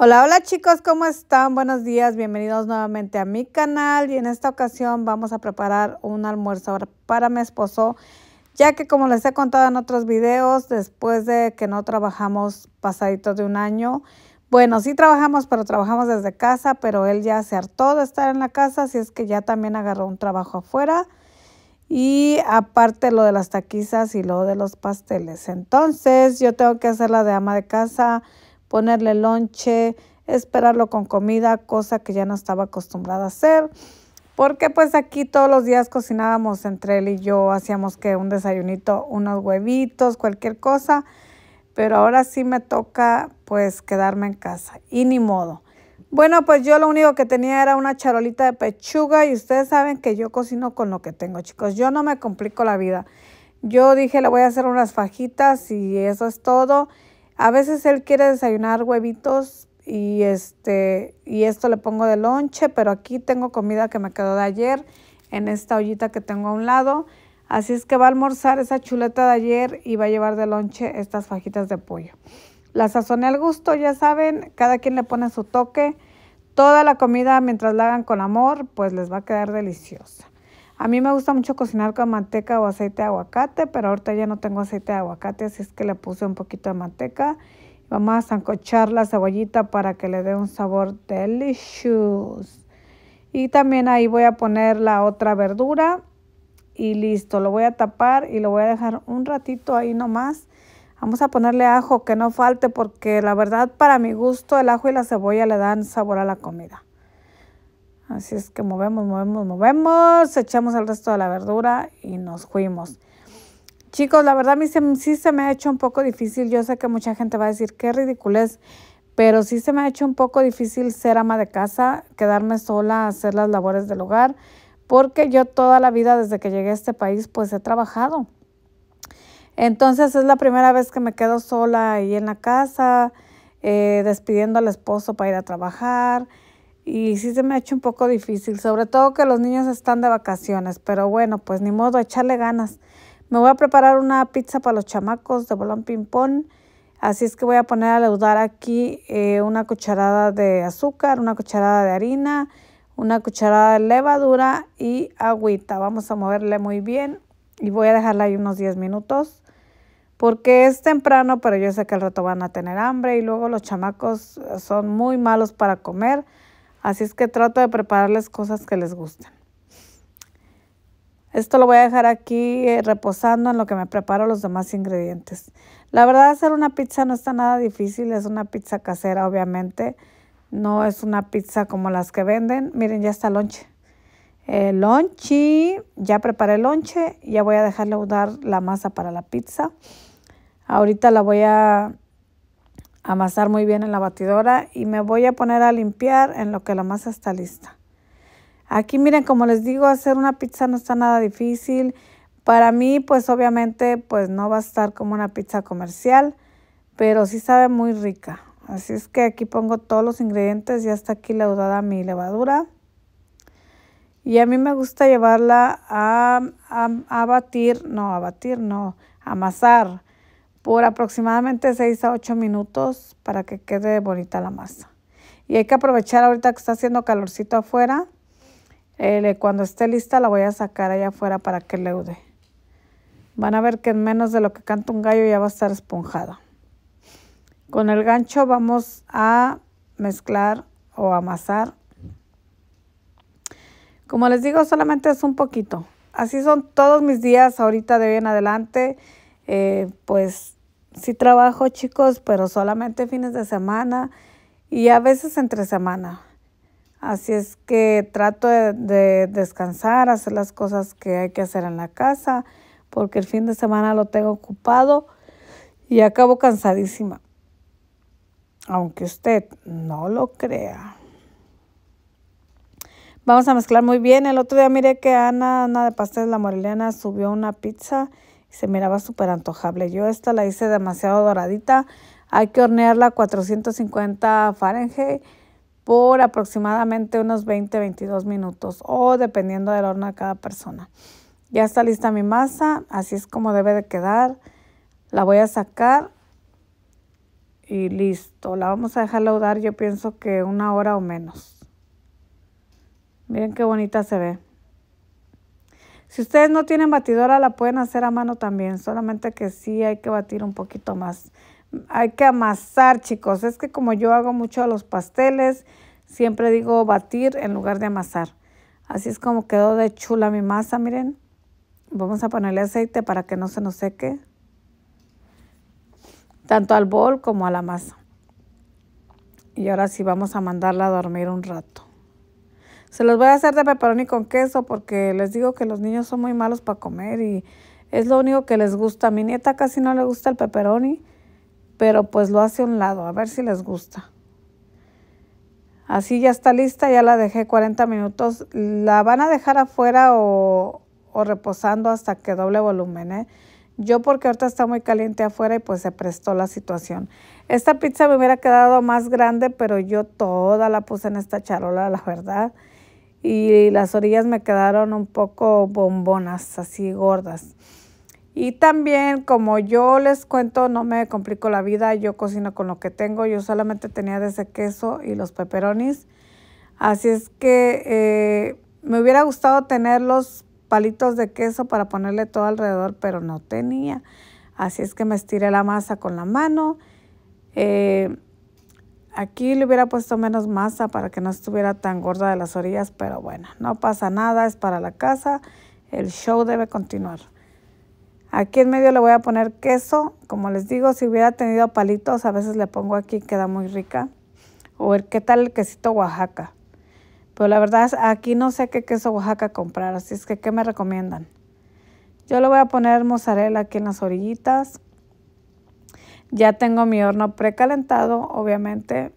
Hola, hola chicos, ¿cómo están? Buenos días, bienvenidos nuevamente a mi canal y en esta ocasión vamos a preparar un almuerzo para mi esposo, ya que como les he contado en otros videos, después de que no trabajamos pasadito de un año, bueno, sí trabajamos, pero trabajamos desde casa, pero él ya se hartó de estar en la casa, así es que ya también agarró un trabajo afuera. Y aparte lo de las taquizas y lo de los pasteles. Entonces yo tengo que hacer la de ama de casa, ponerle lonche, esperarlo con comida, cosa que ya no estaba acostumbrada a hacer. Porque pues aquí todos los días cocinábamos entre él y yo, hacíamos que un desayunito, unos huevitos, cualquier cosa. Pero ahora sí me toca pues quedarme en casa y ni modo. Bueno, pues yo lo único que tenía era una charolita de pechuga y ustedes saben que yo cocino con lo que tengo, chicos. Yo no me complico la vida. Yo dije, le voy a hacer unas fajitas y eso es todo. A veces él quiere desayunar huevitos y este y esto le pongo de lonche, pero aquí tengo comida que me quedó de ayer en esta ollita que tengo a un lado. Así es que va a almorzar esa chuleta de ayer y va a llevar de lonche estas fajitas de pollo. La sazoné al gusto, ya saben, cada quien le pone su toque. Toda la comida mientras la hagan con amor, pues les va a quedar deliciosa. A mí me gusta mucho cocinar con manteca o aceite de aguacate, pero ahorita ya no tengo aceite de aguacate, así es que le puse un poquito de manteca. Vamos a zancochar la cebollita para que le dé un sabor delicioso. Y también ahí voy a poner la otra verdura y listo. Lo voy a tapar y lo voy a dejar un ratito ahí nomás. Vamos a ponerle ajo, que no falte, porque la verdad para mi gusto el ajo y la cebolla le dan sabor a la comida. Así es que movemos, movemos, movemos, echamos el resto de la verdura y nos fuimos. Chicos, la verdad a mí sí se me ha hecho un poco difícil. Yo sé que mucha gente va a decir qué ridiculez, pero sí se me ha hecho un poco difícil ser ama de casa, quedarme sola a hacer las labores del hogar, porque yo toda la vida desde que llegué a este país pues he trabajado. Entonces es la primera vez que me quedo sola ahí en la casa, eh, despidiendo al esposo para ir a trabajar y sí se me ha hecho un poco difícil, sobre todo que los niños están de vacaciones, pero bueno, pues ni modo, echarle ganas. Me voy a preparar una pizza para los chamacos de bolón ping-pong, así es que voy a poner a leudar aquí eh, una cucharada de azúcar, una cucharada de harina, una cucharada de levadura y agüita. Vamos a moverle muy bien y voy a dejarla ahí unos 10 minutos porque es temprano, pero yo sé que al rato van a tener hambre y luego los chamacos son muy malos para comer. Así es que trato de prepararles cosas que les gusten. Esto lo voy a dejar aquí eh, reposando en lo que me preparo los demás ingredientes. La verdad hacer una pizza no está nada difícil, es una pizza casera obviamente. No es una pizza como las que venden. Miren, ya está lonche. El lonche, ya preparé el lonche, ya voy a dejarle udar la masa para la pizza. Ahorita la voy a amasar muy bien en la batidora y me voy a poner a limpiar en lo que la masa está lista. Aquí miren, como les digo, hacer una pizza no está nada difícil. Para mí, pues obviamente, pues no va a estar como una pizza comercial, pero sí sabe muy rica. Así es que aquí pongo todos los ingredientes, ya está aquí leudada mi levadura. Y a mí me gusta llevarla a, a, a batir, no, a batir, no, a amasar por aproximadamente 6 a 8 minutos para que quede bonita la masa. Y hay que aprovechar ahorita que está haciendo calorcito afuera. Eh, cuando esté lista la voy a sacar allá afuera para que leude. Van a ver que en menos de lo que canta un gallo ya va a estar esponjada. Con el gancho vamos a mezclar o amasar. Como les digo, solamente es un poquito. Así son todos mis días ahorita de hoy en adelante. Eh, pues sí trabajo chicos, pero solamente fines de semana y a veces entre semana. Así es que trato de, descansar, hacer las cosas que hay que hacer en la casa, porque el fin de semana lo tengo ocupado y acabo cansadísima. Aunque usted no lo crea. Vamos a mezclar muy bien. El otro día miré que Ana, Ana de Pastel La Moreliana, subió una pizza se miraba súper antojable. Yo esta la hice demasiado doradita. Hay que hornearla a 450 Fahrenheit por aproximadamente unos 20-22 minutos o dependiendo del horno de cada persona. Ya está lista mi masa, así es como debe de quedar. La voy a sacar y listo. La vamos a dejar laudar yo pienso que una hora o menos. Miren qué bonita se ve. Si ustedes no tienen batidora, la pueden hacer a mano también, solamente que sí hay que batir un poquito más. Hay que amasar, chicos. Es que como yo hago mucho los pasteles, siempre digo batir en lugar de amasar. Así es como quedó de chula mi masa, miren. Vamos a ponerle aceite para que no se nos seque. Tanto al bol como a la masa. Y ahora sí vamos a mandarla a dormir un rato. Se los voy a hacer de pepperoni con queso porque les digo que los niños son muy malos para comer y es lo único que les gusta. A mi nieta casi no le gusta el pepperoni, pero pues lo hace a un lado, a ver si les gusta. Así ya está lista, ya la dejé 40 minutos. La van a dejar afuera o, o reposando hasta que doble volumen, ¿eh? Yo porque ahorita está muy caliente afuera y pues se prestó la situación. Esta pizza me hubiera quedado más grande, pero yo toda la puse en esta charola, la verdad y las orillas me quedaron un poco bombonas, así gordas. Y también, como yo les cuento, no me complico la vida, yo cocino con lo que tengo, yo solamente tenía de ese queso y los peperonis. Así es que eh, me hubiera gustado tener los palitos de queso para ponerle todo alrededor, pero no tenía. Así es que me estiré la masa con la mano. Eh, Aquí le hubiera puesto menos masa para que no estuviera tan gorda de las orillas, pero bueno, no pasa nada, es para la casa. El show debe continuar. Aquí en medio le voy a poner queso. Como les digo, si hubiera tenido palitos, a veces le pongo aquí, queda muy rica. O el, qué tal el quesito Oaxaca. Pero la verdad, aquí no sé qué queso Oaxaca comprar, así es que ¿qué me recomiendan? Yo le voy a poner mozzarella aquí en las orillitas. Ya tengo mi horno precalentado, obviamente.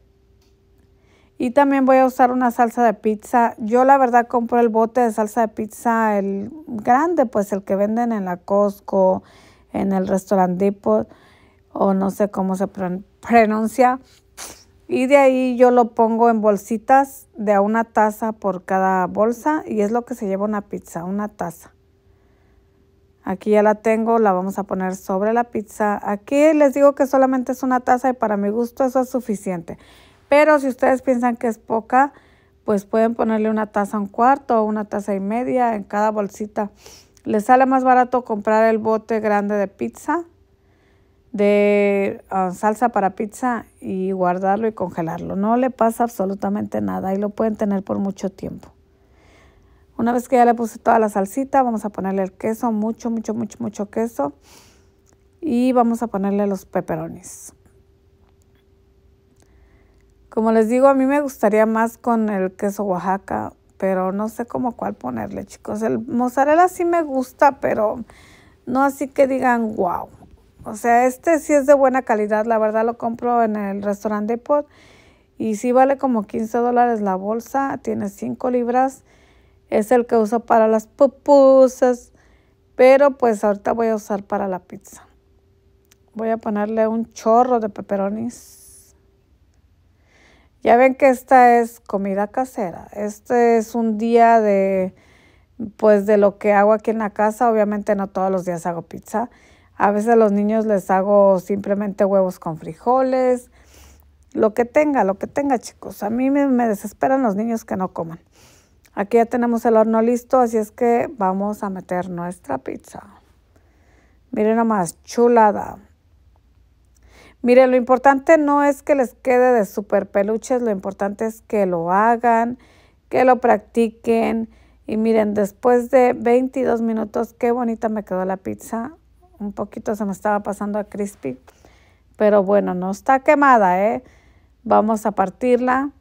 Y también voy a usar una salsa de pizza. Yo la verdad compro el bote de salsa de pizza, el grande, pues el que venden en la Costco, en el restaurant Depot, o no sé cómo se pronuncia. Y de ahí yo lo pongo en bolsitas de una taza por cada bolsa y es lo que se lleva una pizza, una taza. Aquí ya la tengo, la vamos a poner sobre la pizza. Aquí les digo que solamente es una taza y para mi gusto eso es suficiente. Pero si ustedes piensan que es poca, pues pueden ponerle una taza un cuarto o una taza y media en cada bolsita. Les sale más barato comprar el bote grande de pizza, de ah, salsa para pizza y guardarlo y congelarlo. No le pasa absolutamente nada y lo pueden tener por mucho tiempo. Una vez que ya le puse toda la salsita, vamos a ponerle el queso, mucho, mucho, mucho, mucho queso. Y vamos a ponerle los peperonis. Como les digo, a mí me gustaría más con el queso Oaxaca, pero no sé cómo cuál ponerle, chicos. El mozzarella sí me gusta, pero no así que digan wow. O sea, este sí es de buena calidad. La verdad lo compro en el restaurante Depot y sí vale como 15 dólares la bolsa. Tiene 5 libras es el que uso para las pupusas, pero pues ahorita voy a usar para la pizza. Voy a ponerle un chorro de peperonis. Ya ven que esta es comida casera. Este es un día de, pues de lo que hago aquí en la casa. Obviamente no todos los días hago pizza. A veces a los niños les hago simplemente huevos con frijoles. Lo que tenga, lo que tenga, chicos. A mí me, me desesperan los niños que no coman. Aquí ya tenemos el horno listo, así es que vamos a meter nuestra pizza. Miren nomás, chulada. Miren, lo importante no es que les quede de super peluches, lo importante es que lo hagan, que lo practiquen. Y miren, después de 22 minutos, qué bonita me quedó la pizza. Un poquito se me estaba pasando a crispy, pero bueno, no está quemada, ¿eh? Vamos a partirla.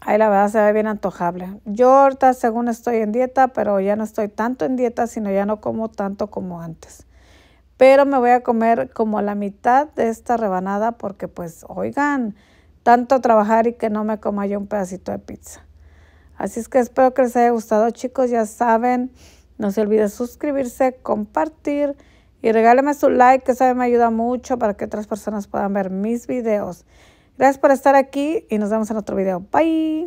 Ahí la verdad se ve bien antojable. Yo ahorita según estoy en dieta, pero ya no estoy tanto en dieta, sino ya no como tanto como antes. Pero me voy a comer como la mitad de esta rebanada porque pues, oigan, tanto trabajar y que no me coma yo un pedacito de pizza. Así es que espero que les haya gustado, chicos. Ya saben, no se olviden suscribirse, compartir y regáleme su like, que sabe me ayuda mucho para que otras personas puedan ver mis videos. Gracias por estar aquí y nos vemos en otro video. Bye.